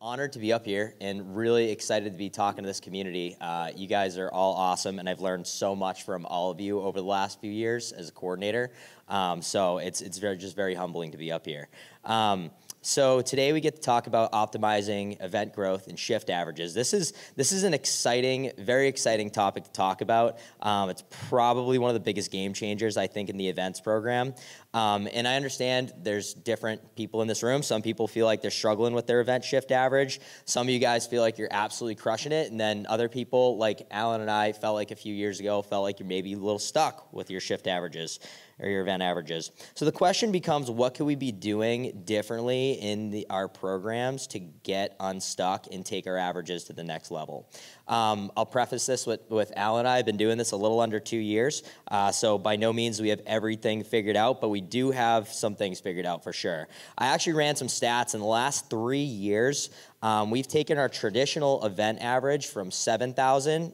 honored to be up here and really excited to be talking to this community. Uh, you guys are all awesome, and I've learned so much from all of you over the last few years as a coordinator. Um, so it's it's very just very humbling to be up here. Um, so today we get to talk about optimizing event growth and shift averages. This is this is an exciting, very exciting topic to talk about. Um, it's probably one of the biggest game changers I think in the events program. Um, and I understand there's different people in this room. Some people feel like they're struggling with their event shift average. Some of you guys feel like you're absolutely crushing it, and then other people like Alan and I felt like a few years ago felt like you're maybe a little stuck with your shift averages or your event averages. So the question becomes, what could we be doing differently in the, our programs to get unstuck and take our averages to the next level? Um, I'll preface this with, with Al and I. have been doing this a little under two years, uh, so by no means we have everything figured out, but we do have some things figured out for sure. I actually ran some stats in the last three years. Um, we've taken our traditional event average from 7,000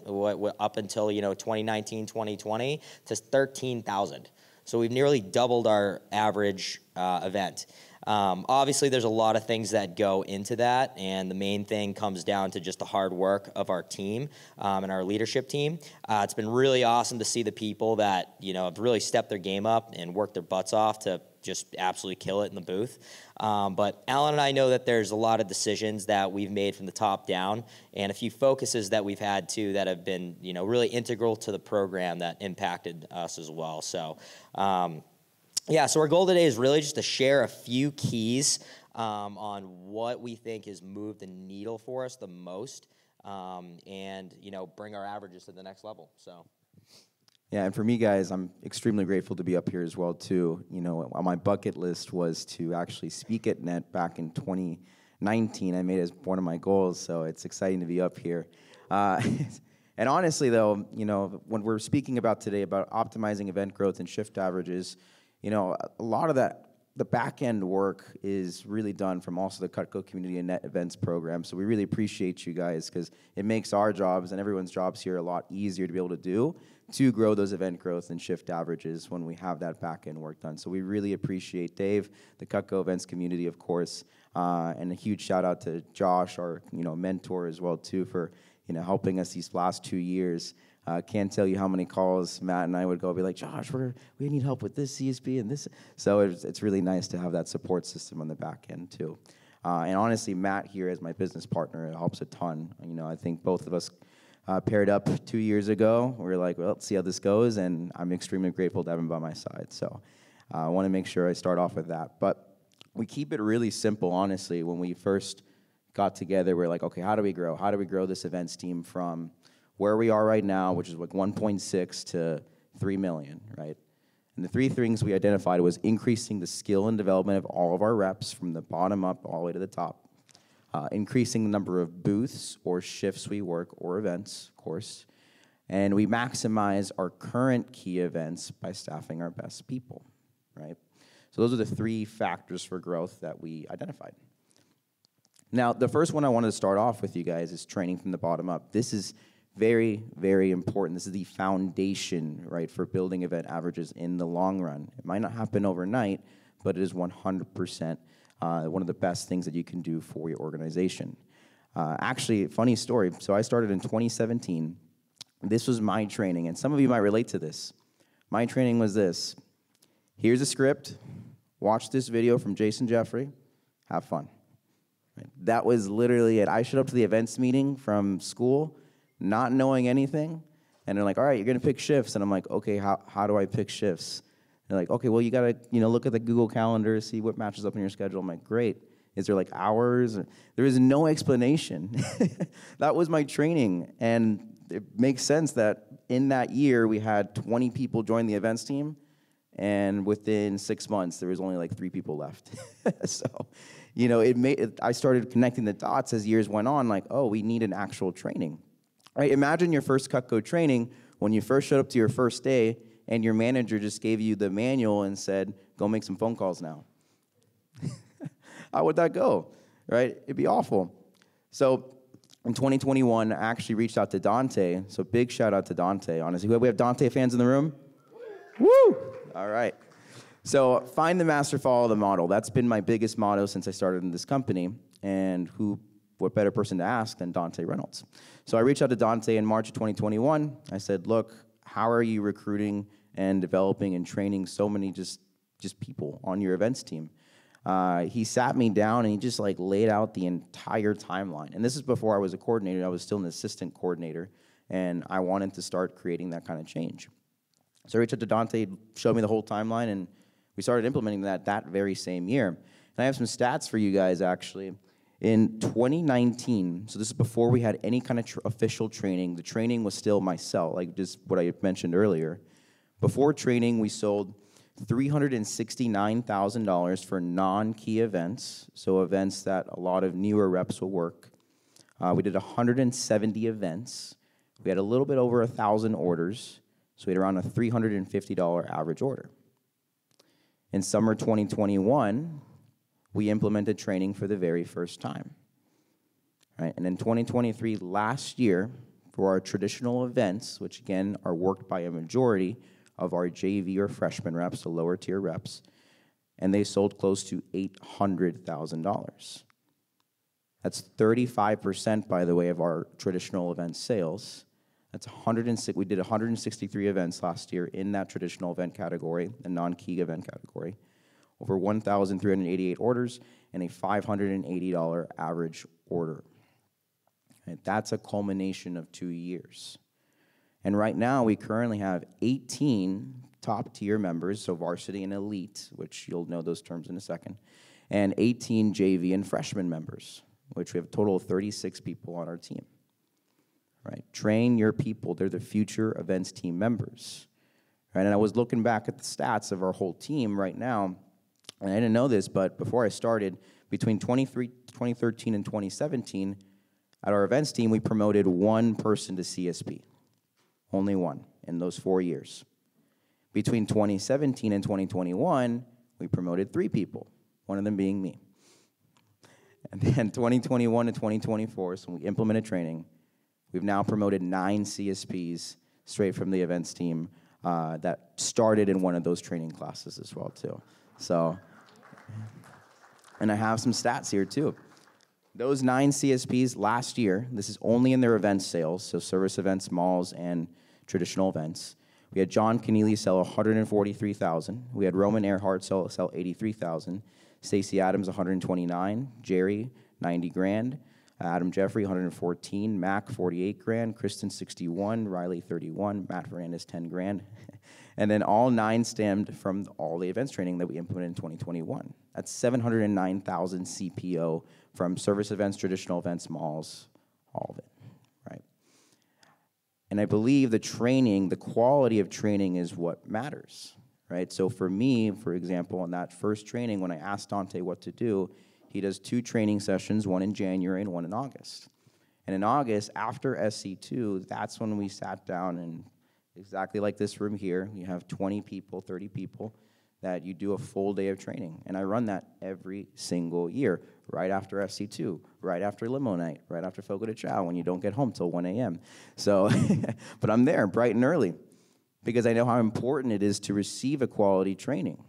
up until you know 2019, 2020 to 13,000. So we've nearly doubled our average uh, event. Um, obviously, there's a lot of things that go into that, and the main thing comes down to just the hard work of our team um, and our leadership team. Uh, it's been really awesome to see the people that you know have really stepped their game up and worked their butts off to just absolutely kill it in the booth. Um, but Alan and I know that there's a lot of decisions that we've made from the top down, and a few focuses that we've had too that have been, you know, really integral to the program that impacted us as well. So, um, yeah. So our goal today is really just to share a few keys um, on what we think has moved the needle for us the most, um, and you know, bring our averages to the next level. So. Yeah, and for me, guys, I'm extremely grateful to be up here as well too. You know, on my bucket list was to actually speak at NET back in 2019. I made it as one of my goals, so it's exciting to be up here. Uh, and honestly, though, you know, when we're speaking about today about optimizing event growth and shift averages, you know, a lot of that the back end work is really done from also the Cutco Community and Net Events program. So we really appreciate you guys because it makes our jobs and everyone's jobs here a lot easier to be able to do to grow those event growth and shift averages when we have that back end work done. So we really appreciate Dave, the Cutco events community, of course, uh, and a huge shout out to Josh, our you know mentor as well too, for you know helping us these last two years. I uh, can't tell you how many calls Matt and I would go be like, Josh, we're, we need help with this CSP and this. So it's, it's really nice to have that support system on the back end too. Uh, and honestly, Matt here as my business partner it helps a ton. You know, I think both of us uh, paired up two years ago. We were like, well, let's see how this goes, and I'm extremely grateful to have him by my side. So uh, I want to make sure I start off with that. But we keep it really simple, honestly. When we first got together, we are like, okay, how do we grow? How do we grow this events team from where we are right now, which is like 1.6 to 3 million, right? And the three things we identified was increasing the skill and development of all of our reps from the bottom up all the way to the top, uh, increasing the number of booths or shifts we work or events, of course, and we maximize our current key events by staffing our best people, right? So those are the three factors for growth that we identified. Now, the first one I wanted to start off with you guys is training from the bottom up. This is very, very important. This is the foundation, right, for building event averages in the long run. It might not happen overnight, but it is 100% uh, one of the best things that you can do for your organization. Uh, actually, funny story. So I started in 2017. This was my training, and some of you might relate to this. My training was this here's a script, watch this video from Jason Jeffrey, have fun. That was literally it. I showed up to the events meeting from school not knowing anything. And they're like, all right, you're gonna pick shifts. And I'm like, okay, how, how do I pick shifts? they're like, okay, well, you gotta, you know, look at the Google Calendar, see what matches up in your schedule. I'm like, great. Is there like hours? There is no explanation. that was my training. And it makes sense that in that year, we had 20 people join the events team. And within six months, there was only like three people left. so, you know, it made, I started connecting the dots as years went on, like, oh, we need an actual training. Right? Imagine your first Cutco training when you first showed up to your first day and your manager just gave you the manual and said, go make some phone calls now. How would that go? Right? It'd be awful. So in 2021, I actually reached out to Dante. So big shout out to Dante, honestly. We have Dante fans in the room? Woo! All right. So find the master, follow the model. That's been my biggest motto since I started in this company. And who what better person to ask than Dante Reynolds? So I reached out to Dante in March of 2021. I said, look, how are you recruiting and developing and training so many just, just people on your events team? Uh, he sat me down and he just like laid out the entire timeline. And this is before I was a coordinator. I was still an assistant coordinator, and I wanted to start creating that kind of change. So I reached out to Dante, showed me the whole timeline, and we started implementing that that very same year. And I have some stats for you guys actually. In 2019, so this is before we had any kind of tr- official training. The training was still myself, like just what I mentioned earlier. Before training, we sold $369,000 for non key events, so events that a lot of newer reps will work. Uh, we did 170 events. We had a little bit over 1,000 orders, so we had around a $350 average order. In summer 2021, we implemented training for the very first time. Right? And in 2023, last year, for our traditional events, which again are worked by a majority of our JV or freshman reps, the lower tier reps, and they sold close to $800,000. That's 35%, by the way, of our traditional event sales. That's 106. We did 163 events last year in that traditional event category, the non-key event category. Over 1,388 orders and a $580 average order. And that's a culmination of two years. And right now, we currently have 18 top tier members, so varsity and elite, which you'll know those terms in a second, and 18 JV and freshman members, which we have a total of 36 people on our team. Right? Train your people, they're the future events team members. Right? And I was looking back at the stats of our whole team right now, and I didn't know this, but before I started, between 2013 and 2017, at our events team, we promoted one person to CSP. Only one in those four years. Between 2017 and 2021, we promoted three people, one of them being me. And then 2021 to 2024, so we implemented training, we've now promoted nine CSPs straight from the events team uh, that started in one of those training classes as well too. So, and I have some stats here too. Those nine CSPs last year, this is only in their event sales, so service events, malls, and traditional events. We had John Keneally sell 143,000. We had Roman Earhart sell, sell 83,000. Stacy Adams 129. Jerry 90 grand. Adam Jeffrey 114. Mac 48 grand. Kristen 61. Riley 31. Matt Fernandez 10 grand. and then all nine stemmed from all the events training that we implemented in 2021. That's 709,000 CPO from service events, traditional events, malls, all of it. Right? And I believe the training, the quality of training is what matters, right? So for me, for example, in that first training, when I asked Dante what to do, he does two training sessions, one in January and one in August. And in August, after SC2, that's when we sat down and exactly like this room here, you have 20 people, 30 people, that you do a full day of training. And I run that every single year, right after SC2, right after limo night, right after Fogo de Chao when you don't get home till 1 a.m. So, but I'm there bright and early because I know how important it is to receive a quality training.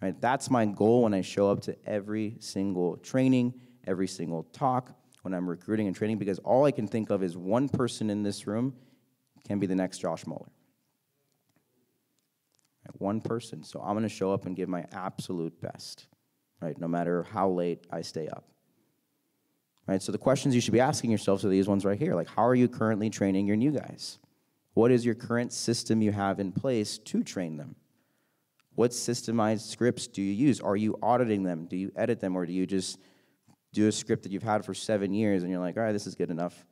Right? That's my goal when I show up to every single training, every single talk, when I'm recruiting and training, because all I can think of is one person in this room can be the next Josh Muller one person. So I'm going to show up and give my absolute best, right? No matter how late I stay up. Right? So the questions you should be asking yourselves are these ones right here. Like, how are you currently training your new guys? What is your current system you have in place to train them? What systemized scripts do you use? Are you auditing them? Do you edit them? Or do you just do a script that you've had for seven years and you're like, all right, this is good enough,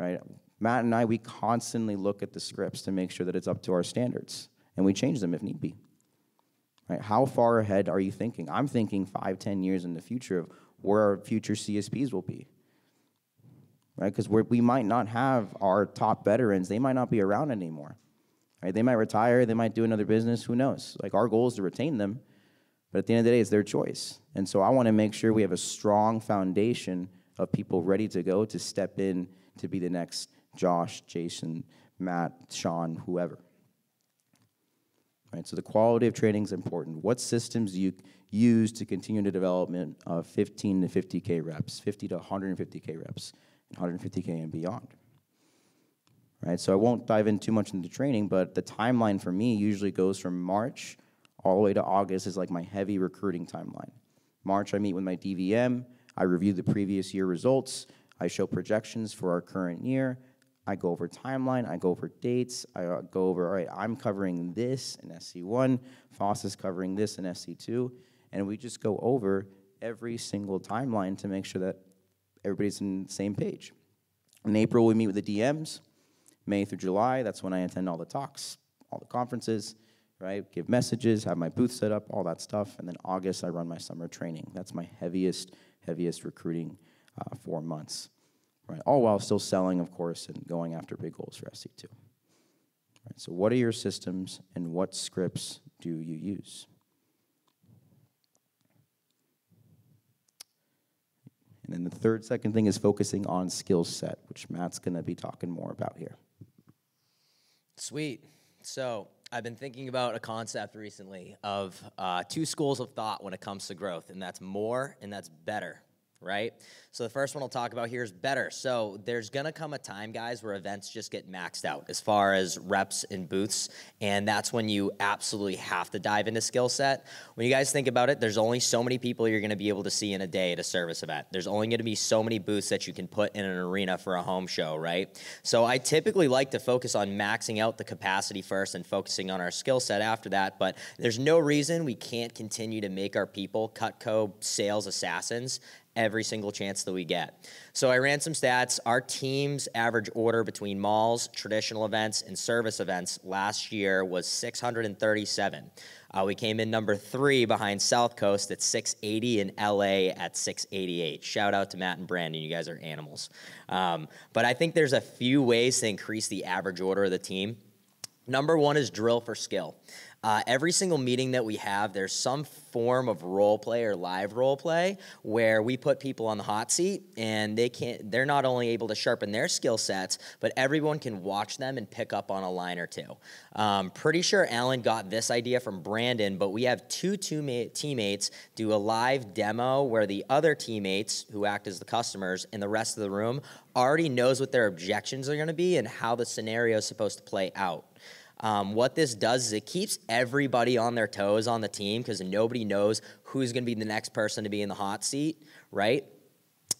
right? Matt and I, we constantly look at the scripts to make sure that it's up to our standards and we change them if need be. Right? How far ahead are you thinking? I'm thinking five, ten years in the future of where our future CSPs will be. Right? Because we might not have our top veterans, they might not be around anymore. Right? They might retire, they might do another business, who knows? Like our goal is to retain them, but at the end of the day, it's their choice. And so I want to make sure we have a strong foundation of people ready to go to step in to be the next Josh, Jason, Matt, Sean, whoever. right? So the quality of training is important. What systems do you use to continue the development of 15 to 50K reps, 50 to 150K reps, and 150K and beyond? Right, so I won't dive in too much into training, but the timeline for me usually goes from March all the way to August is like my heavy recruiting timeline. March, I meet with my DVM, I review the previous year results, I show projections for our current year, I go over timeline, I go over dates, I uh, go over, all right, I'm covering this in SC1, Foss is covering this in SC2, and we just go over every single timeline to make sure that everybody's on the same page. In April, we meet with the DMs. May through July, that's when I attend all the talks, all the conferences, right? Give messages, have my booth set up, all that stuff. And then August, I run my summer training. That's my heaviest, heaviest recruiting uh, four months right? All while still selling, of course, and going after big goals for SC2. Right, so, what are your systems and what scripts do you use? And then the third, second thing is focusing on skill set, which Matt's going to be talking more about here. Sweet. So, I've been thinking about a concept recently of uh, two schools of thought when it comes to growth, and that's more and that's better right? So the first one I'll talk about here is better. So there's gonna come a time, guys, where events just get maxed out as far as reps and booths, and that's when you absolutely have to dive into skill set. When you guys think about it, there's only so many people you're gonna be able to see in a day at a service event. There's only gonna be so many booths that you can put in an arena for a home show, right? So I typically like to focus on maxing out the capacity first and focusing on our skill set after that, but there's no reason we can't continue to make our people Cutco sales assassins every single chance that we get. So I ran some stats. Our team's average order between malls, traditional events, and service events last year was 637. Uh, we came in number three behind South Coast at 680 and LA at 688. Shout out to Matt and Brandon. You guys are animals. Um, but I think there's a few ways to increase the average order of the team. Number one is drill for skill. Uh, every single meeting that we have, there's some form of role play or live role play where we put people on the hot seat and they can't. They're not only able to sharpen their skill sets, but everyone can watch them and pick up on a line or two. Um, pretty sure Alan got this idea from Brandon, but we have two teammates do a live demo where the other teammates who act as the customers in the rest of the room already knows what their objections are going to be and how the scenario is supposed to play out. Um, what this does is it keeps everybody on their toes on the team because nobody knows who's going to be the next person to be in the hot seat, right?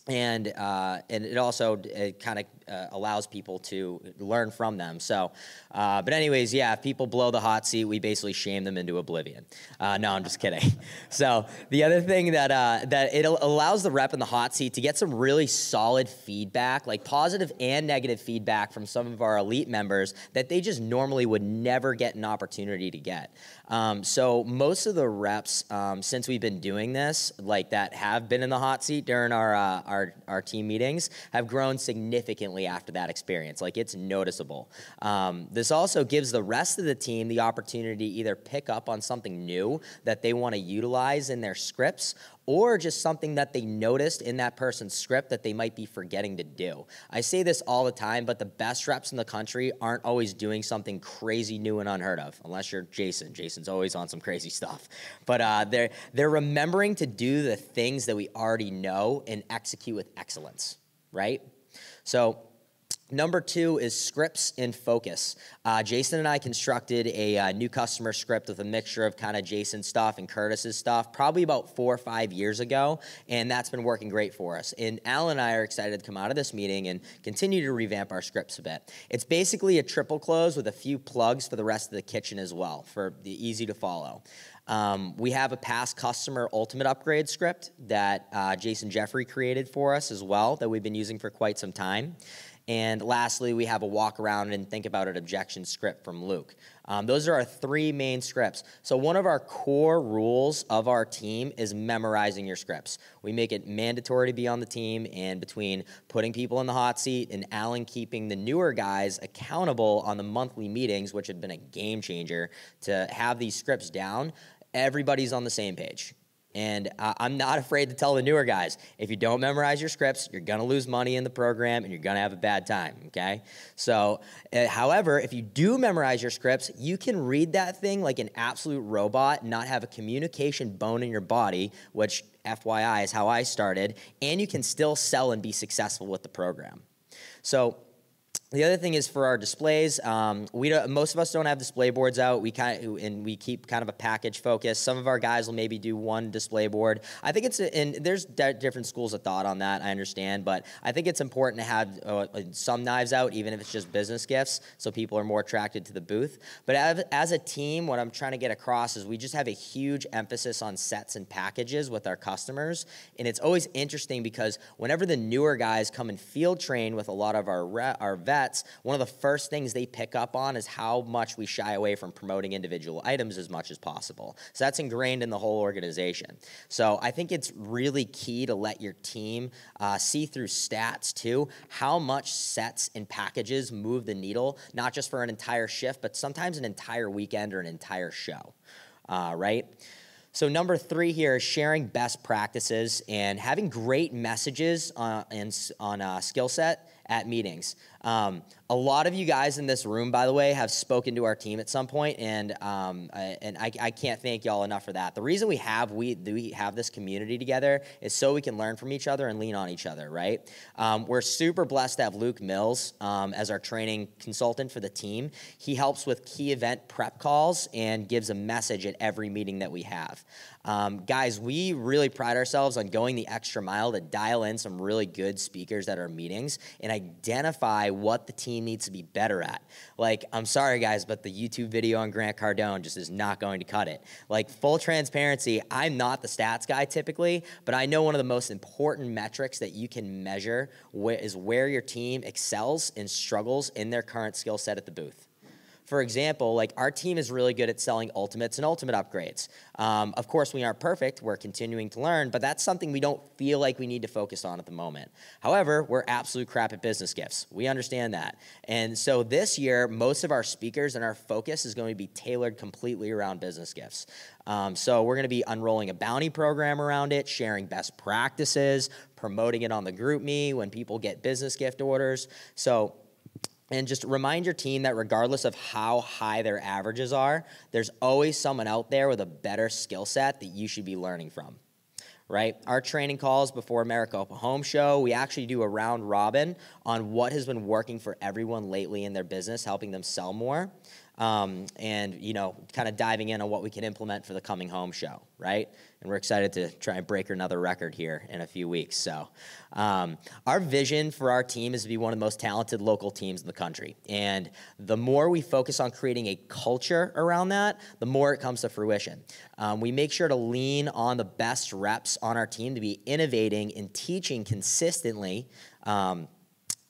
and uh, and it also it kind of uh, allows people to learn from them. So, uh, but anyways, yeah, if people blow the hot seat, we basically shame them into oblivion. Uh, no, I'm just kidding. so the other thing that uh, that it allows the rep in the hot seat to get some really solid feedback, like positive and negative feedback from some of our elite members that they just normally would never get an opportunity to get. Um, so most of the reps um, since we've been doing this, like that, have been in the hot seat during our uh, our our team meetings, have grown significantly after that experience. Like it's noticeable. Um, this also gives the rest of the team the opportunity to either pick up on something new that they want to utilize in their scripts or just something that they noticed in that person's script that they might be forgetting to do. I say this all the time, but the best reps in the country aren't always doing something crazy new and unheard of, unless you're Jason. Jason's always on some crazy stuff. But uh, they're, they're remembering to do the things that we already know and execute with excellence, right? So Number two is scripts in focus. Uh, Jason and I constructed a uh, new customer script with a mixture of kind of Jason's stuff and Curtis's stuff probably about four or five years ago, and that's been working great for us. And Alan and I are excited to come out of this meeting and continue to revamp our scripts a bit. It's basically a triple close with a few plugs for the rest of the kitchen as well for the easy to follow. Um, we have a past customer ultimate upgrade script that uh, Jason Jeffrey created for us as well that we've been using for quite some time. And lastly, we have a walk around and think about an objection script from Luke. Um, those are our three main scripts. So, one of our core rules of our team is memorizing your scripts. We make it mandatory to be on the team, and between putting people in the hot seat and Alan keeping the newer guys accountable on the monthly meetings, which had been a game changer to have these scripts down, everybody's on the same page And uh, I'm not afraid to tell the newer guys if you don't memorize your scripts, you're going to lose money in the program and you're going to have a bad time, okay? So, uh, however, if you do memorize your scripts, you can read that thing like an absolute robot, not have a communication bone in your body, which FYI is how I started, and you can still sell and be successful with the program. So, the other thing is for our displays. Um, we don't, most of us don't have display boards out. We kind of, and we keep kind of a package focus. Some of our guys will maybe do one display board. I think it's and there's different schools of thought on that. I understand, but I think it's important to have uh, some knives out, even if it's just business gifts, so people are more attracted to the booth. But as, as a team, what I'm trying to get across is we just have a huge emphasis on sets and packages with our customers, and it's always interesting because whenever the newer guys come and field train with a lot of our our vets one of the first things they pick up on is how much we shy away from promoting individual items as much as possible. So that's ingrained in the whole organization. So I think it's really key to let your team uh, see through stats too how much sets and packages move the needle, not just for an entire shift, but sometimes an entire weekend or an entire show, uh, right? So, number three here is sharing best practices and having great messages uh, and on a skill set at meetings. Um, a lot of you guys in this room, by the way, have spoken to our team at some point, and um, I, and I, I, can't thank y'all enough for that. The reason we have we we have this community together is so we can learn from each other and lean on each other, right? Um, we're super blessed to have Luke Mills um, as our training consultant for the team. He helps with key event prep calls and gives a message at every meeting that we have. Um, guys, we really pride ourselves on going the extra mile to dial in some really good speakers at our meetings and identify what the team needs to be better at. Like, I'm sorry, guys, but the YouTube video on Grant Cardone just is not going to cut it. Like, full transparency, I'm not the stats guy typically, but I know one of the most important metrics that you can measure is where your team excels and struggles in their current skill set at the booth. For example, like our team is really good at selling ultimates and ultimate upgrades. Um, of course, we aren't perfect. We're continuing to learn, but that's something we don't feel like we need to focus on at the moment. However, we're absolute crap at business gifts. We understand that. And so this year, most of our speakers and our focus is going to be tailored completely around business gifts. Um, so we're going to be unrolling a bounty program around it, sharing best practices, promoting it on the GroupMe when people get business gift orders. So and just remind your team that regardless of how high their averages are, there's always someone out there with a better skill set that you should be learning from. Right? Our training calls before Maricopa Home Show, we actually do a round robin on what has been working for everyone lately in their business, helping them sell more um, and you know, kind of diving in on what we can implement for the coming home show, right? And we're excited to try and break another record here in a few weeks. So, um, our vision for our team is to be one of the most talented local teams in the country. And the more we focus on creating a culture around that, the more it comes to fruition. Um, we make sure to lean on the best reps on our team to be innovating and teaching consistently. Um,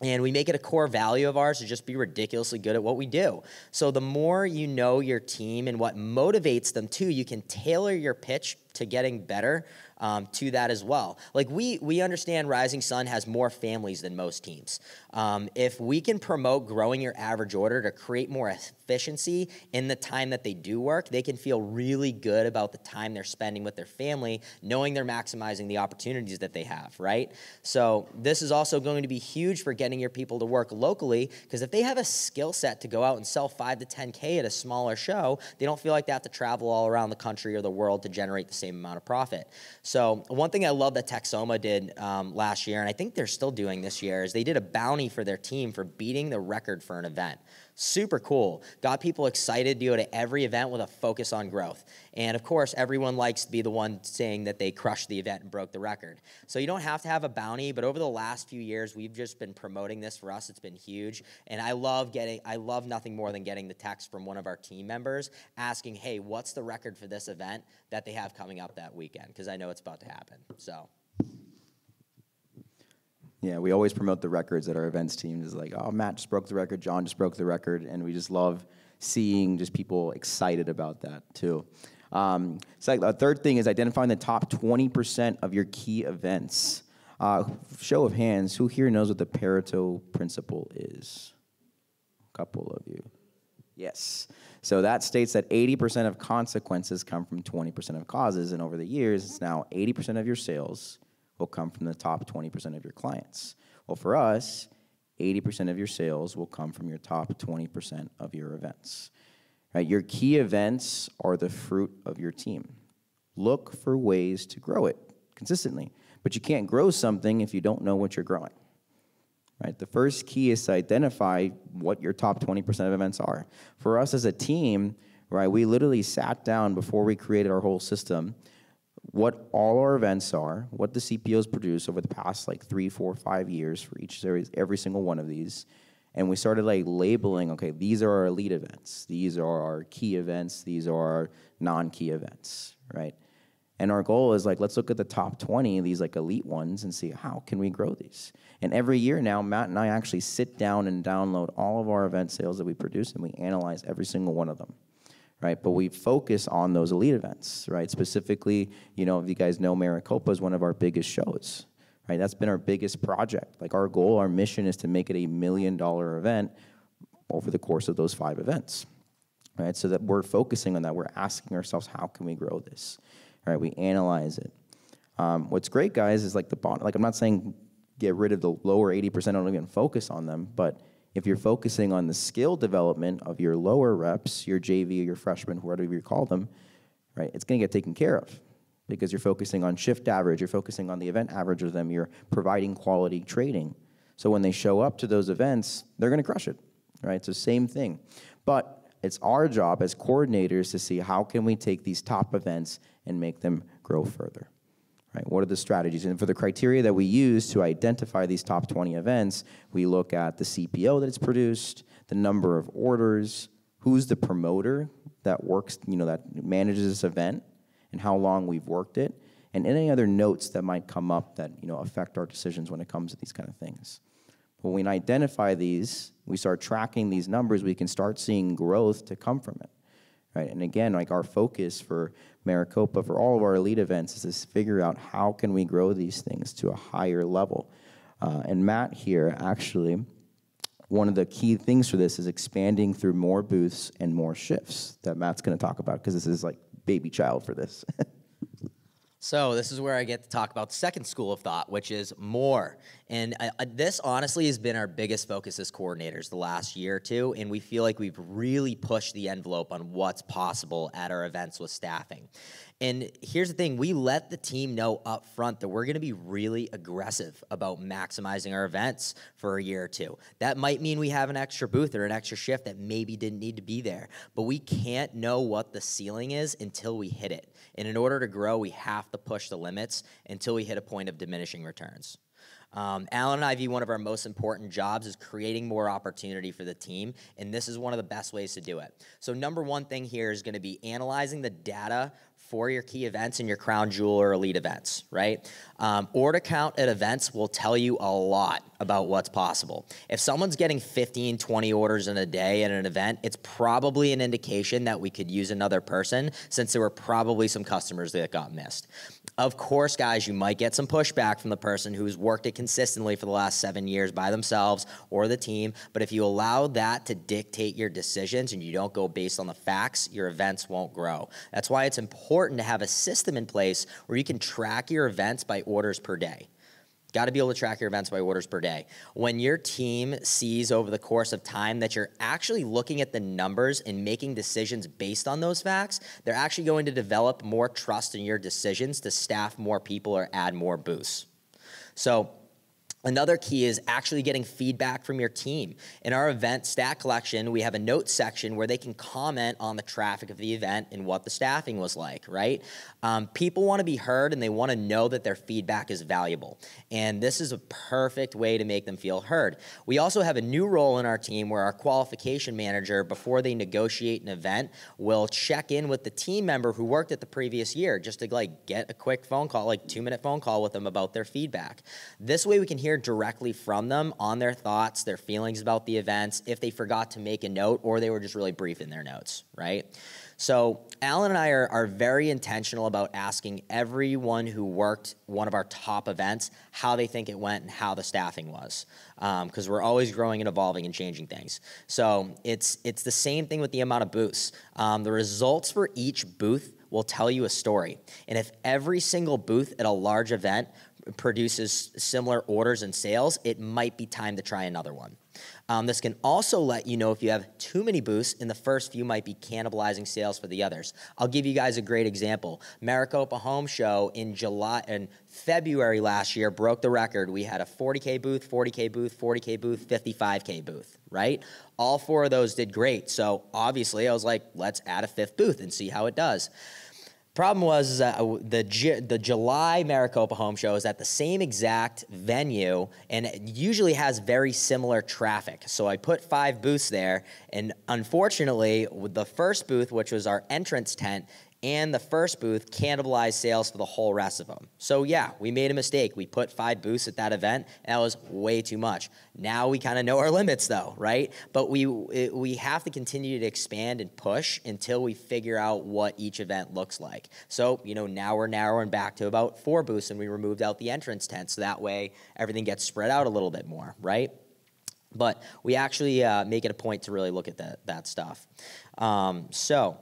and we make it a core value of ours to just be ridiculously good at what we do. So the more you know your team and what motivates them too, you can tailor your pitch to getting better um, to that as well. Like we we understand Rising Sun has more families than most teams. Um, if we can promote growing your average order to create more efficiency in the time that they do work, they can feel really good about the time they're spending with their family, knowing they're maximizing the opportunities that they have. Right. So this is also going to be huge for getting your people to work locally because if they have a skill set to go out and sell five to 10k at a smaller show, they don't feel like they have to travel all around the country or the world to generate the same amount of profit. So one thing I love that Texoma did um, last year, and I think they're still doing this year, is they did a bounty for their team for beating the record for an event. Super cool. Got people excited to go to every event with a focus on growth. And of course, everyone likes to be the one saying that they crushed the event and broke the record. So you don't have to have a bounty, but over the last few years, we've just been promoting this for us. It's been huge. And I love getting, I love nothing more than getting the text from one of our team members asking, hey, what's the record for this event that they have coming up that weekend? Because I know it's about to happen. So. Yeah, we always promote the records at our events team. Is like, oh, Matt just broke the record, John just broke the record, and we just love seeing just people excited about that too. Um, so the third thing is identifying the top 20% of your key events. Uh, show of hands, who here knows what the Pareto principle is? A couple of you. Yes. So that states that 80% of consequences come from 20% of causes. And over the years, it's now 80% of your sales will come from the top 20% of your clients. Well, for us, 80% of your sales will come from your top 20% of your events. Right? Your key events are the fruit of your team. Look for ways to grow it consistently. But you can't grow something if you don't know what you're growing. Right? The first key is to identify what your top 20% of events are. For us as a team, right, we literally sat down before we created our whole system what all our events are, what the CPOs produce over the past like three, four, five years for each series, every single one of these. And we started like labeling, okay, these are our elite events, these are our key events, these are our non-key events, right? And our goal is like, let's look at the top 20, these like elite ones, and see how can we grow these. And every year now, Matt and I actually sit down and download all of our event sales that we produce, and we analyze every single one of them right? But we focus on those elite events, right? Specifically, you know, if you guys know Maricopa is one of our biggest shows, right? That's been our biggest project. Like our goal, our mission is to make it a million dollar event over the course of those five events, right? So that we're focusing on that. We're asking ourselves, how can we grow this? Right, we analyze it. Um, what's great, guys, is like the bottom. Like I'm not saying get rid of the lower 80%, don't even focus on them, but if you're focusing on the skill development of your lower reps, your JV, your freshmen, whatever you call them, right, it's going to get taken care of because you're focusing on shift average, you're focusing on the event average of them, you're providing quality training. So when they show up to those events, they're going to crush it, right? The same thing. But it's our job as coordinators to see how can we take these top events and make them grow further. Right? What are the strategies? And for the criteria that we use to identify these top 20 events, we look at the CPO that it's produced, the number of orders, who's the promoter that works, you know, that manages this event, and how long we've worked it, and any other notes that might come up that, you know, affect our decisions when it comes to these kind of things. When we identify these, we start tracking these numbers, we can start seeing growth to come from it. Right? And again, like our focus for Maricopa, for all of our elite events, is to figure out how can we grow these things to a higher level. Uh, and Matt here, actually, one of the key things for this is expanding through more booths and more shifts that Matt's going to talk about because this is like baby child for this. So this is where I get to talk about the second school of thought, which is more. And uh, uh, this honestly has been our biggest focus as coordinators the last year or two, and we feel like we've really pushed the envelope on what's possible at our events with staffing. And here's the thing we let the team know up front that we're going to be really aggressive about maximizing our events for a year or two. That might mean we have an extra booth or an extra shift that maybe didn't need to be there, but we can't know what the ceiling is until we hit it. And in order to grow, we have to push the limits until we hit a point of diminishing returns. Um, Alan and I view one of our most important jobs is creating more opportunity for the team, and this is one of the best ways to do it. So, number one thing here is going to be analyzing the data for your key events and your crown jewel or elite events, right? Um, order count at events will tell you a lot about what's possible. If someone's getting 15, 20 orders in a day at an event, it's probably an indication that we could use another person since there were probably some customers that got missed. Of course, guys, you might get some pushback from the person who's worked it consistently for the last seven years by themselves or the team. But if you allow that to dictate your decisions and you don't go based on the facts, your events won't grow. That's why it's important to have a system in place where you can track your events by orders per day. Got to be able to track your events by orders per day. When your team sees over the course of time that you're actually looking at the numbers and making decisions based on those facts, they're actually going to develop more trust in your decisions to staff more people or add more boosts. So, Another key is actually getting feedback from your team. In our event stat collection, we have a notes section where they can comment on the traffic of the event and what the staffing was like, right? Um, people want to be heard and they want to know that their feedback is valuable. And this is a perfect way to make them feel heard. We also have a new role in our team where our qualification manager, before they negotiate an event, will check in with the team member who worked at the previous year just to like get a quick phone call, like two minute phone call with them about their feedback. This way we can hear hear directly from them on their thoughts, their feelings about the events, if they forgot to make a note or they were just really brief in their notes, right? So Alan and I are, are very intentional about asking everyone who worked one of our top events how they think it went and how the staffing was, because um, we're always growing and evolving and changing things. So it's it's the same thing with the amount of booths. Um, the results for each booth will tell you a story, and if every single booth at a large event produces similar orders and sales, it might be time to try another one. Um, this can also let you know if you have too many booths and the first few might be cannibalizing sales for the others. I'll give you guys a great example. Maricopa Home Show in July and February last year broke the record. We had a 40K booth, 40K booth, 40K booth, 55K booth, right? All four of those did great. So obviously I was like, let's add a fifth booth and see how it does. Problem was that uh, the the July Maricopa Home Show is at the same exact venue and it usually has very similar traffic. So I put five booths there, and unfortunately, the first booth, which was our entrance tent, and the first booth cannibalized sales for the whole rest of them. So yeah, we made a mistake. We put five booths at that event, and that was way too much. Now we kind of know our limits, though, right? But we we have to continue to expand and push until we figure out what each event looks like. So you know, now we're narrowing back to about four booths, and we removed out the entrance tent, so that way everything gets spread out a little bit more, right? But we actually uh, make it a point to really look at that that stuff. Um, so.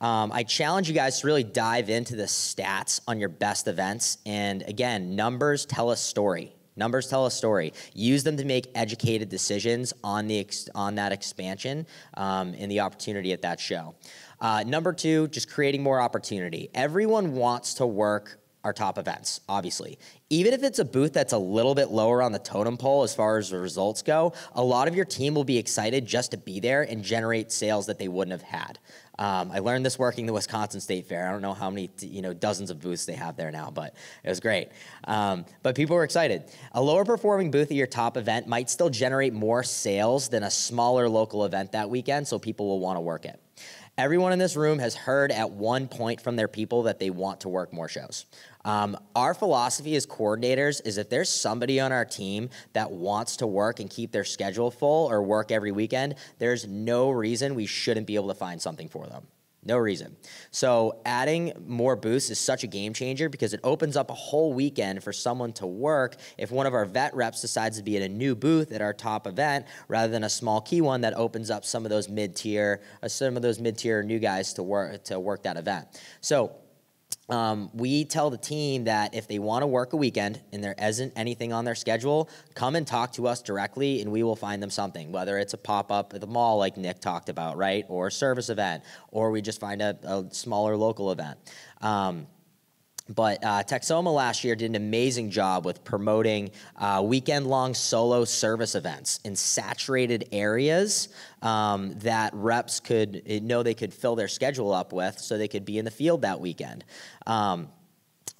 Um, I challenge you guys to really dive into the stats on your best events. And again, numbers tell a story. Numbers tell a story. Use them to make educated decisions on the on that expansion um, and the opportunity at that show. Uh, number two, just creating more opportunity. Everyone wants to work our top events, obviously. Even if it's a booth that's a little bit lower on the totem pole as far as the results go, a lot of your team will be excited just to be there and generate sales that they wouldn't have had. Um, I learned this working the Wisconsin State Fair. I don't know how many, you know, dozens of booths they have there now, but it was great. Um, but people were excited. A lower performing booth at your top event might still generate more sales than a smaller local event that weekend, so people will want to work it. Everyone in this room has heard at one point from their people that they want to work more shows. Um, our philosophy as coordinators is if there's somebody on our team that wants to work and keep their schedule full or work every weekend, there's no reason we shouldn't be able to find something for them. No reason. So adding more booths is such a game changer because it opens up a whole weekend for someone to work if one of our vet reps decides to be at a new booth at our top event rather than a small key one that opens up some of those mid-tier uh, some of those mid-tier new guys to work to work that event. So um, we tell the team that if they want to work a weekend and there isn't anything on their schedule, come and talk to us directly and we will find them something, whether it's a pop up at the mall, like Nick talked about, right? Or a service event, or we just find a, a smaller local event. Um, but uh, Texoma last year did an amazing job with promoting uh, weekend long solo service events in saturated areas um, that reps could eh, know they could fill their schedule up with so they could be in the field that weekend. Um,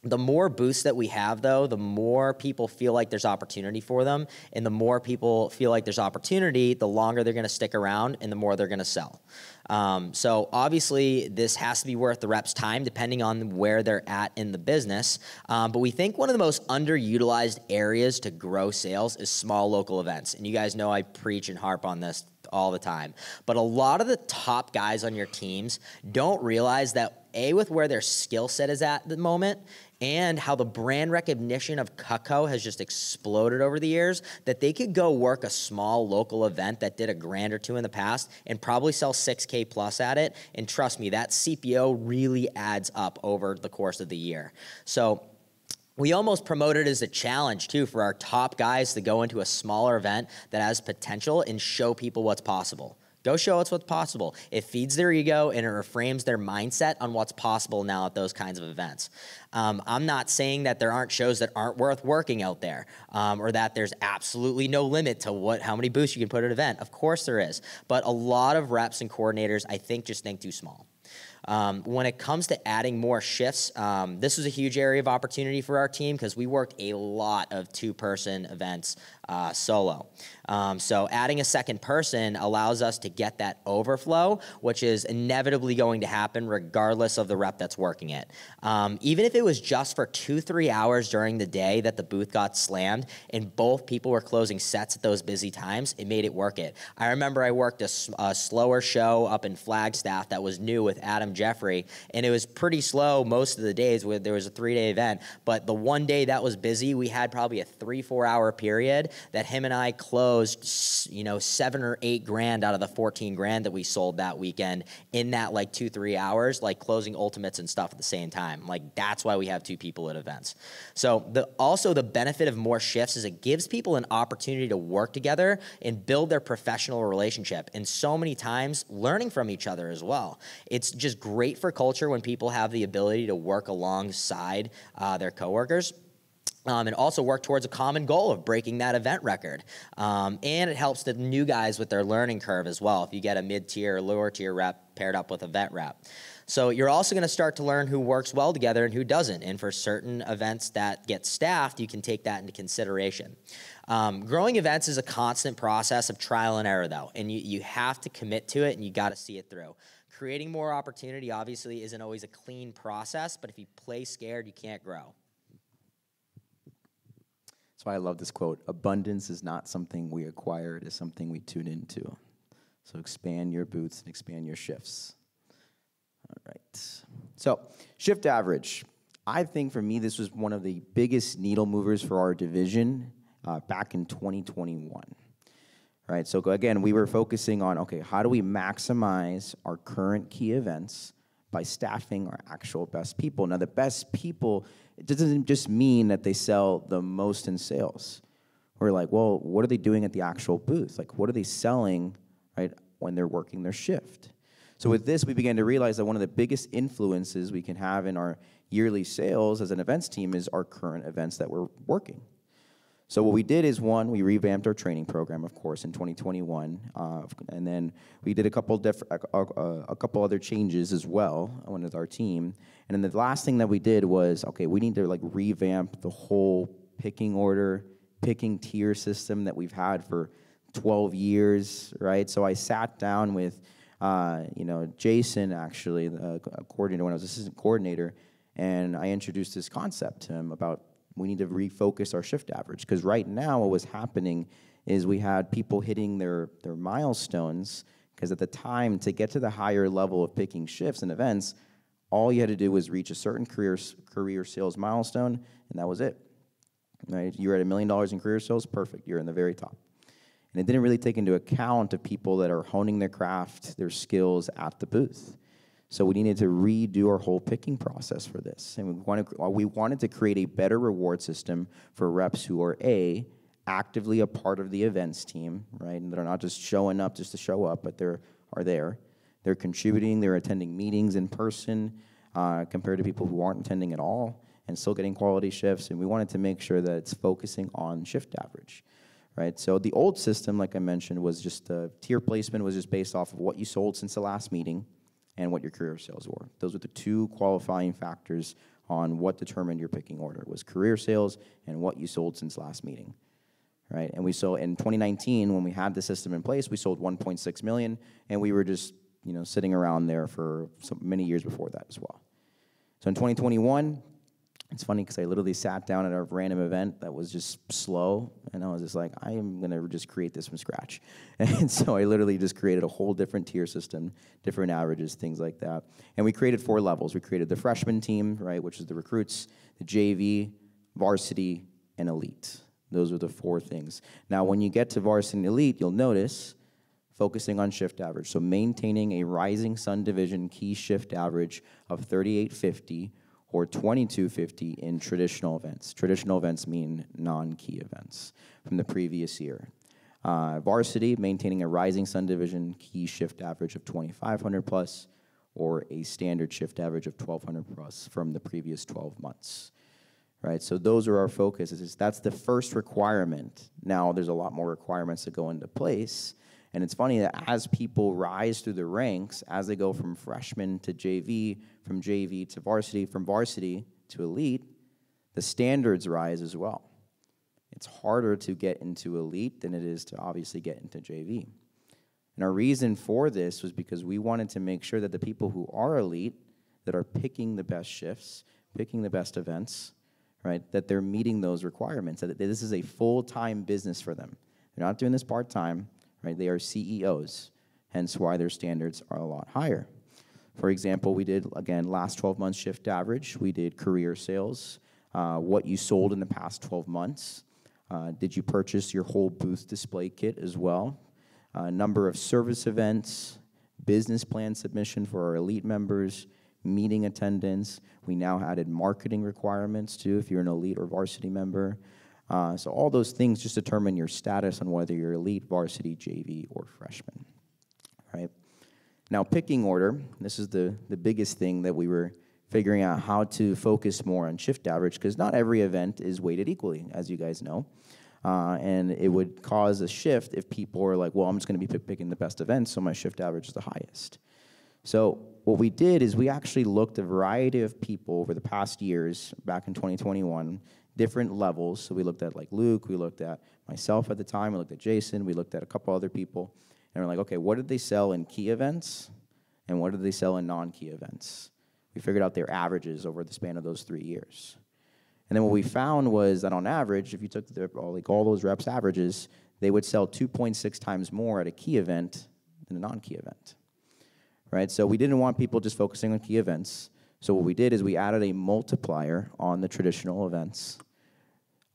the more boosts that we have, though, the more people feel like there's opportunity for them. And the more people feel like there's opportunity, the longer they're going to stick around and the more they're going to sell. Um, so obviously, this has to be worth the rep's time, depending on where they're at in the business. Um, but we think one of the most underutilized areas to grow sales is small local events. And you guys know I preach and harp on this all the time. But a lot of the top guys on your teams don't realize that a with where their skill set is at the moment and how the brand recognition of Cutco has just exploded over the years, that they could go work a small local event that did a grand or two in the past and probably sell 6K plus at it. And trust me, that CPO really adds up over the course of the year. So we almost promote it as a challenge too for our top guys to go into a smaller event that has potential and show people what's possible. Go show us what's possible. It feeds their ego and it reframes their mindset on what's possible now at those kinds of events. Um, I'm not saying that there aren't shows that aren't worth working out there, um, or that there's absolutely no limit to what how many booths you can put at an event. Of course there is, but a lot of reps and coordinators, I think, just think too small. Um, when it comes to adding more shifts, um, this was a huge area of opportunity for our team because we worked a lot of two person events uh, solo. Um, so adding a second person allows us to get that overflow, which is inevitably going to happen regardless of the rep that's working it. Um, even if it was just for two, three hours during the day that the booth got slammed and both people were closing sets at those busy times, it made it work it. I remember I worked a, a slower show up in Flagstaff that was new with Adam Jeffrey, and it was pretty slow most of the days. Where there was a three day event, but the one day that was busy, we had probably a three four hour period that him and I closed, you know, seven or eight grand out of the fourteen grand that we sold that weekend in that like two three hours, like closing ultimates and stuff at the same time. Like that's why we have two people at events. So the also the benefit of more shifts is it gives people an opportunity to work together and build their professional relationship. And so many times learning from each other as well. It's just great for culture when people have the ability to work alongside uh, their coworkers. Um, and also work towards a common goal of breaking that event record. Um, and it helps the new guys with their learning curve as well. If you get a mid tier or lower tier rep paired up with a vet rep. So you're also going to start to learn who works well together and who doesn't. And for certain events that get staffed, you can take that into consideration. Um, growing events is a constant process of trial and error, though, and you, you have to commit to it and you got to see it through. Creating more opportunity obviously isn't always a clean process, but if you play scared, you can't grow. That's why I love this quote Abundance is not something we acquire, it is something we tune into. So expand your boots and expand your shifts. All right. So, shift average. I think for me, this was one of the biggest needle movers for our division uh, back in 2021. Right. So again, we were focusing on okay, how do we maximize our current key events by staffing our actual best people? Now, the best people it doesn't just mean that they sell the most in sales. We're like, well, what are they doing at the actual booth? Like, what are they selling, right, when they're working their shift? So with this, we began to realize that one of the biggest influences we can have in our yearly sales as an events team is our current events that we're working. So what we did is one, we revamped our training program, of course, in 2021, uh, and then we did a couple different, uh, uh, a couple other changes as well with our team. And then the last thing that we did was, okay, we need to like revamp the whole picking order, picking tier system that we've had for 12 years, right? So I sat down with uh, you know, Jason actually, the coordinator when I was assistant coordinator, and I introduced this concept to him about we need to refocus our shift average because right now what was happening is we had people hitting their their milestones because at the time to get to the higher level of picking shifts and events, all you had to do was reach a certain career career sales milestone, and that was it. Right? You're at a million dollars in career sales, perfect. You're in the very top. And it didn't really take into account of people that are honing their craft, their skills at the booth. So we needed to redo our whole picking process for this. And we wanted, we wanted to create a better reward system for reps who are A, actively a part of the events team, right? And they're not just showing up just to show up, but they're are there. They're contributing, they're attending meetings in person uh, compared to people who aren't attending at all and still getting quality shifts. And we wanted to make sure that it's focusing on shift average right? So the old system, like I mentioned, was just uh, tier placement was just based off of what you sold since the last meeting and what your career sales were. Those were the two qualifying factors on what determined your picking order was career sales and what you sold since last meeting, right? And we sold in 2019 when we had the system in place, we sold 1.6 million, and we were just you know sitting around there for so many years before that as well. So in 2021, it's funny because I literally sat down at a random event that was just slow, and I was just like, I am gonna just create this from scratch. And so I literally just created a whole different tier system, different averages, things like that. And we created four levels. We created the freshman team, right, which is the recruits, the JV, varsity, and elite. Those are the four things. Now, when you get to varsity and elite, you'll notice focusing on shift average. So maintaining a rising sun division key shift average of 3850 or 2250 in traditional events. Traditional events mean non-key events from the previous year. Uh, varsity, maintaining a rising sun division key shift average of 2500 plus, or a standard shift average of 1200 plus from the previous 12 months. Right, so those are our focuses. That's the first requirement. Now, there's a lot more requirements that go into place, and it's funny that as people rise through the ranks, as they go from freshman to JV, from JV to varsity, from varsity to elite, the standards rise as well. It's harder to get into elite than it is to obviously get into JV. And our reason for this was because we wanted to make sure that the people who are elite, that are picking the best shifts, picking the best events, right, that they're meeting those requirements, that this is a full time business for them. They're not doing this part time right? They are CEOs, hence why their standards are a lot higher. For example, we did, again, last 12 months shift average. We did career sales, uh, what you sold in the past 12 months. Uh, did you purchase your whole booth display kit as well? Uh, number of service events, business plan submission for our elite members, meeting attendance. We now added marketing requirements too if you're an elite or varsity member. Uh, so all those things just determine your status on whether you're elite, varsity, JV, or freshman. Right? Now, picking order, this is the, the biggest thing that we were figuring out how to focus more on shift average because not every event is weighted equally, as you guys know. Uh, and it would cause a shift if people are like, well, I'm just going to be picking the best events, so my shift average is the highest. So what we did is we actually looked a variety of people over the past years, back in 2021, different levels. So we looked at like Luke, we looked at myself at the time, we looked at Jason, we looked at a couple other people, and we're like, okay, what did they sell in key events, and what did they sell in non-key events? We figured out their averages over the span of those three years. And then what we found was that on average, if you took like all those reps' averages, they would sell 2.6 times more at a key event than a non-key event. Right? So we didn't want people just focusing on key events. So what we did is we added a multiplier on the traditional events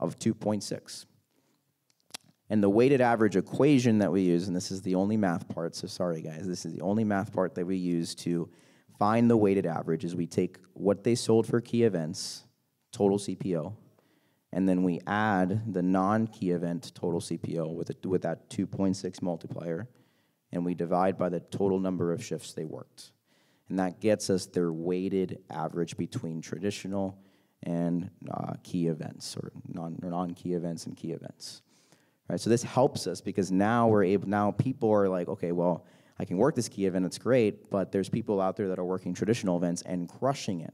of 2.6. And the weighted average equation that we use, and this is the only math part, so sorry guys, this is the only math part that we use to find the weighted average is we take what they sold for key events total CPO, and then we add the non-key event total CPO with, a, with that 2.6 multiplier, and we divide by the total number of shifts they worked. And that gets us their weighted average between traditional and uh, key events, or non, or non-key events and key events. Right, so this helps us because now we're able, now people are like, okay, well, I can work this key event, it's great, but there's people out there that are working traditional events and crushing it.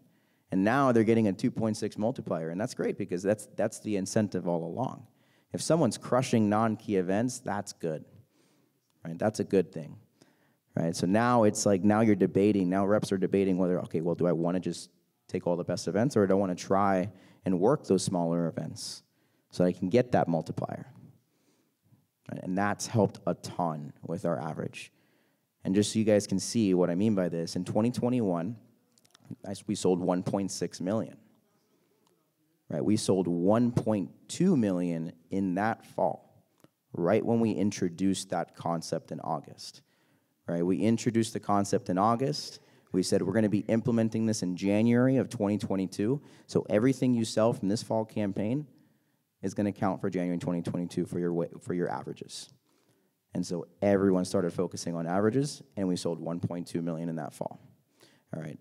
And now they're getting a 2.6 multiplier, and that's great because that's, that's the incentive all along. If someone's crushing non-key events, that's good, right? That's a good thing, right? So now it's like, now you're debating, now reps are debating whether, okay, well, do I want to just take all the best events or do I want to try and work those smaller events so I can get that multiplier? And that's helped a ton with our average. And just so you guys can see what I mean by this, in 2021, we sold 1.6 million. Right, we sold 1.2 million in that fall, right when we introduced that concept in August. Right, we introduced the concept in August. We said we're going to be implementing this in January of 2022. So everything you sell from this fall campaign is going to count for January 2022 for your for your averages. And so everyone started focusing on averages, and we sold 1.2 million in that fall. All right.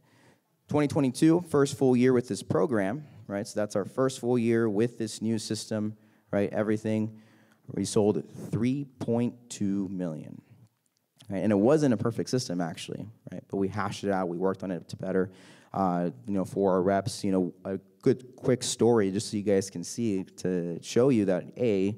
2022, first full year with this program, right? So that's our first full year with this new system, right? Everything. We sold 3.2 million. Right? And it wasn't a perfect system, actually, right? But we hashed it out. We worked on it to better, uh, you know, for our reps. You know, a good, quick story, just so you guys can see, to show you that a,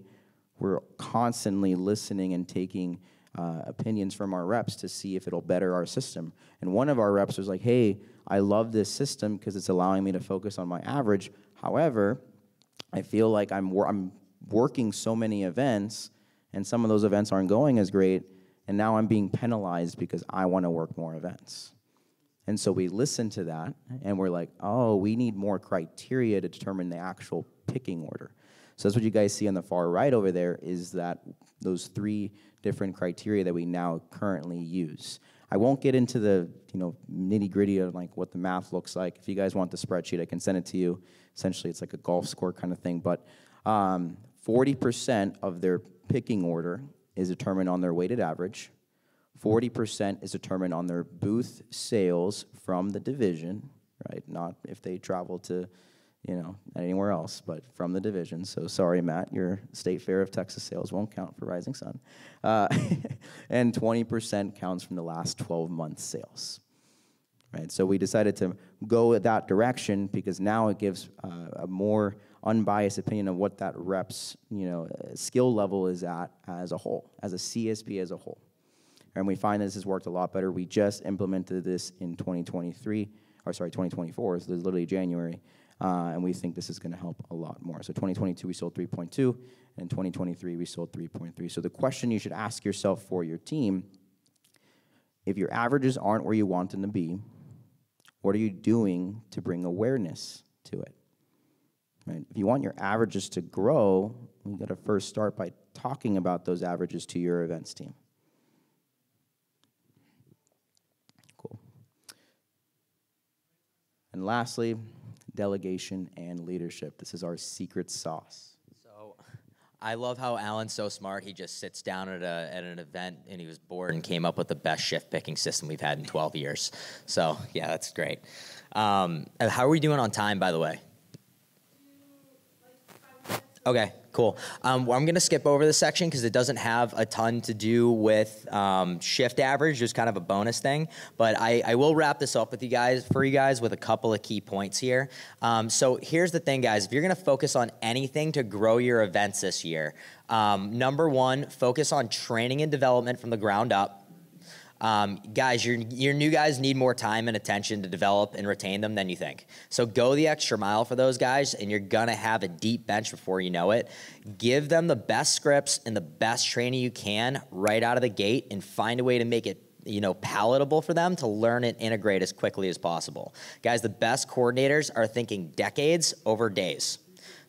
we're constantly listening and taking uh, opinions from our reps to see if it'll better our system. And one of our reps was like, hey, I love this system because it's allowing me to focus on my average. However, I feel like I'm, wor- I'm working so many events, and some of those events aren't going as great, and now I'm being penalized because I want to work more events. And so we listen to that, and we're like, oh, we need more criteria to determine the actual picking order. So that's what you guys see on the far right over there is that those three different criteria that we now currently use. I won't get into the you know nitty gritty of like what the math looks like. If you guys want the spreadsheet, I can send it to you. Essentially, it's like a golf score kind of thing. But um, 40% of their picking order is determined on their weighted average. 40% is determined on their booth sales from the division, right? Not if they travel to you know, anywhere else but from the division. So sorry, Matt, your state fair of Texas sales won't count for Rising Sun. Uh, and 20% counts from the last 12 months sales. Right, so we decided to go that direction because now it gives uh, a more unbiased opinion of what that rep's you know skill level is at as a whole, as a CSP as a whole. And we find this has worked a lot better. We just implemented this in 2023, or sorry, 2024. So literally January uh, and we think this is going to help a lot more. So 2022 we sold 3.2, and 2023 we sold 3.3. So the question you should ask yourself for your team, if your averages aren't where you want them to be, What are you doing to bring awareness to it? Right? If you want your averages to grow, you got to first start by talking about those averages to your events team. Cool. And lastly, delegation and leadership. This is our secret sauce. So I love how Alan's so smart. He just sits down at, a, at an event and he was bored and came up with the best shift picking system we've had in 12 years. So, yeah, that's great. Um, how are we doing on time, by the way? Okay, cool. Um, well, I'm going to skip over this section because it doesn't have a ton to do with um, shift average, just kind of a bonus thing. But I, I, will wrap this up with you guys for you guys with a couple of key points here. Um, so here's the thing, guys. If you're going to focus on anything to grow your events this year, um, number one, focus on training and development from the ground up. Um, guys, your, your new guys need more time and attention to develop and retain them than you think. So go the extra mile for those guys, and you're going to have a deep bench before you know it. Give them the best scripts and the best training you can right out of the gate, and find a way to make it you know palatable for them to learn and integrate as quickly as possible guys the best coordinators are thinking decades over days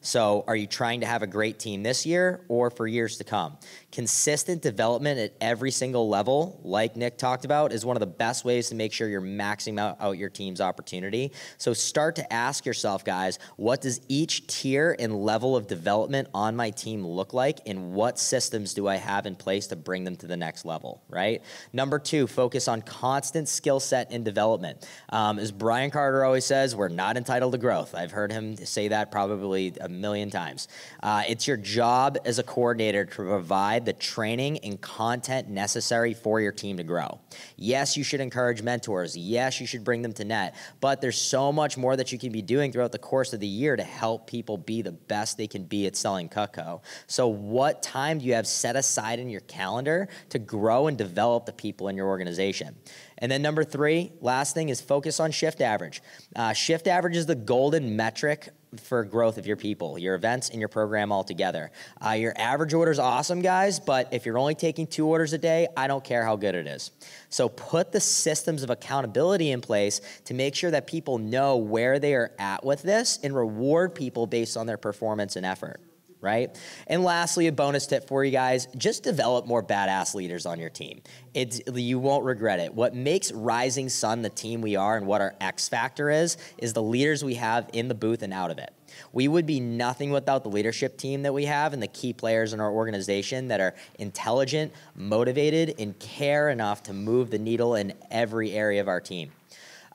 so, are you trying to have a great team this year or for years to come? Consistent development at every single level, like Nick talked about, is one of the best ways to make sure you're maxing out, your team's opportunity. So, start to ask yourself, guys, what does each tier and level of development on my team look like, and what systems do I have in place to bring them to the next level, right? Number two, focus on constant skill set and development. Um, as Brian Carter always says, we're not entitled to growth. I've heard him say that probably a million times. Uh, it's your job as a coordinator to provide the training and content necessary for your team to grow. Yes, you should encourage mentors. Yes, you should bring them to net. But there's so much more that you can be doing throughout the course of the year to help people be the best they can be at selling Cutco. So, what time do you have set aside in your calendar to grow and develop the people in your organization? And then number three, last thing is focus on shift average. Uh, shift average is the golden metric for growth of your people, your events, and your program altogether. Uh, your average order is awesome, guys, but if you're only taking two orders a day, I don't care how good it is. So put the systems of accountability in place to make sure that people know where they are at with this and reward people based on their performance and effort right? And lastly, a bonus tip for you guys just develop more badass leaders on your team. It's, you won't regret it. What makes Rising Sun the team we are and what our X factor is, is the leaders we have in the booth and out of it. We would be nothing without the leadership team that we have and the key players in our organization that are intelligent, motivated, and care enough to move the needle in every area of our team.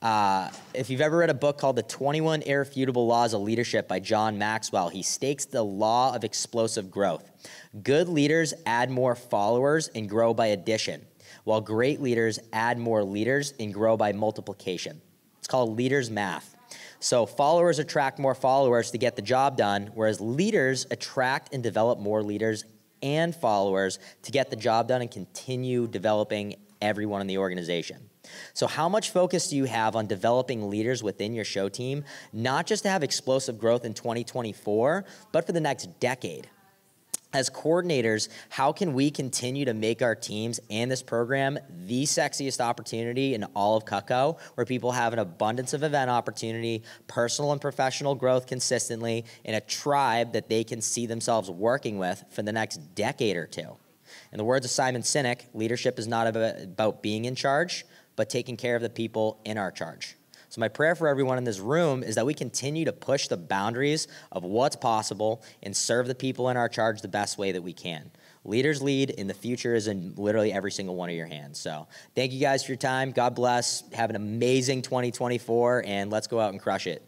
Uh, if you've ever read a book called The 21 Irrefutable Laws of Leadership by John Maxwell, he stakes the law of explosive growth. Good leaders add more followers and grow by addition, while great leaders add more leaders and grow by multiplication. It's called leaders' math. So, followers attract more followers to get the job done, whereas leaders attract and develop more leaders and followers to get the job done and continue developing everyone in the organization. So, how much focus do you have on developing leaders within your show team, not just to have explosive growth in 2024, but for the next decade? As coordinators, how can we continue to make our teams and this program the sexiest opportunity in all of Cutco, where people have an abundance of event opportunity, personal and professional growth consistently, and a tribe that they can see themselves working with for the next decade or two? In the words of Simon Sinek, leadership is not about being in charge, but taking care of the people in our charge. So, my prayer for everyone in this room is that we continue to push the boundaries of what's possible and serve the people in our charge the best way that we can. Leaders lead, and the future is in literally every single one of your hands. So, thank you guys for your time. God bless. Have an amazing 2024, and let's go out and crush it.